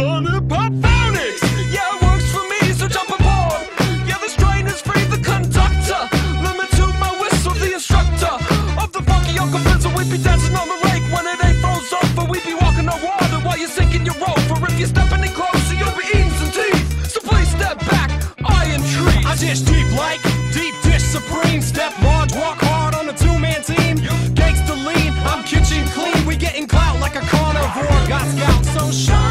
Sonic Pop Phonics! Yeah, it works for me, so jump aboard! Yeah, this train is free, the conductor! Limit to my whistle, the instructor! Of the funky Uncle Blizzard, we'd be dancing on the lake when it ain't froze over. We'd be walking on water while you're sinking your rope. For if you're stepping in closer, you'll be eating some teeth! So please step back, I entreat! I dish deep like, deep dish supreme, step large, walk hard on a two-man team. Gangsta lean, I'm kitchen clean, we getting clout like a carnivore. Got scouts, so shine!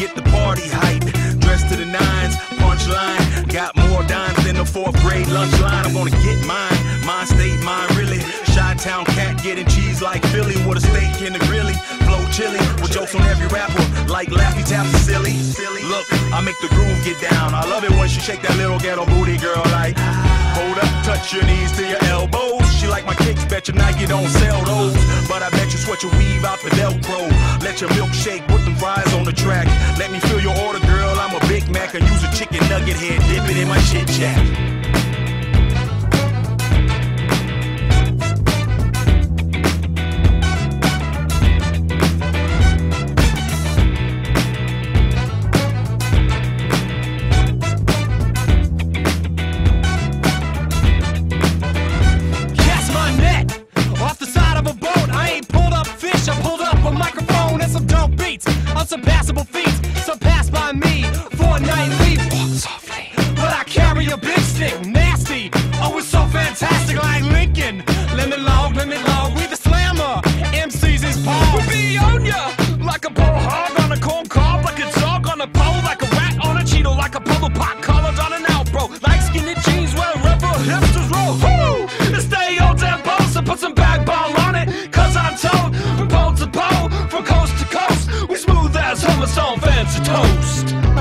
Get the party hype. Dressed to the nines, punchline. Got more dimes than the fourth grade lunch line. I'm gonna get mine. Mine state, mine really. Chi Town cat getting cheese like Philly with a steak in the grilly. Flow chili with jokes on every rapper. Like Laffy Taffy silly. Look, I make the groove get down. I love it when she shake that little ghetto booty girl like. Hold up, touch your knees to your elbows. She like my kicks, bet your Nike don't sell those. But I bet you sweat your weave out the Velcro. Your milkshake with them fries on the track. Let me fill your order, girl. I'm a Big Mac and use a chicken nugget head. Dip it in my chit chat. Cast my net off the side of a boat. I ain't pulled up fish, I pulled up dope. Unsurpassable feats, surpassed by me for a nightly walk softly. But I carry a big stick, toast.